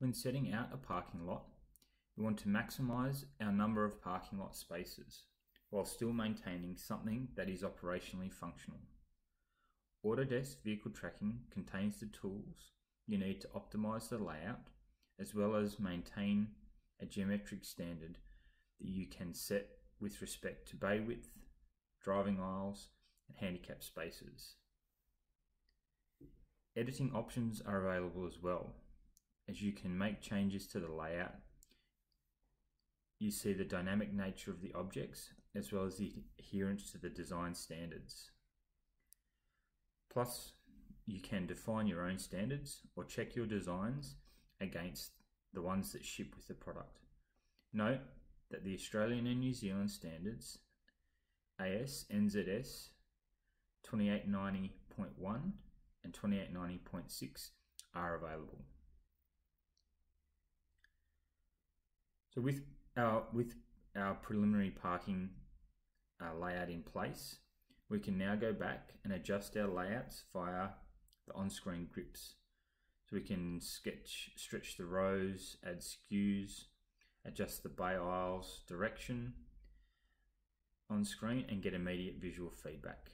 When setting out a parking lot, we want to maximise our number of parking lot spaces while still maintaining something that is operationally functional. Autodesk Vehicle Tracking contains the tools you need to optimise the layout as well as maintain a geometric standard that you can set with respect to bay width, driving aisles and handicap spaces. Editing options are available as well as you can make changes to the layout. You see the dynamic nature of the objects as well as the adherence to the design standards. Plus, you can define your own standards or check your designs against the ones that ship with the product. Note that the Australian and New Zealand standards AS NZS 2890.1 and 2890.6 are available. So with our with our preliminary parking uh, layout in place, we can now go back and adjust our layouts via the on-screen grips. So we can sketch, stretch the rows, add skews, adjust the bay aisles direction on screen and get immediate visual feedback.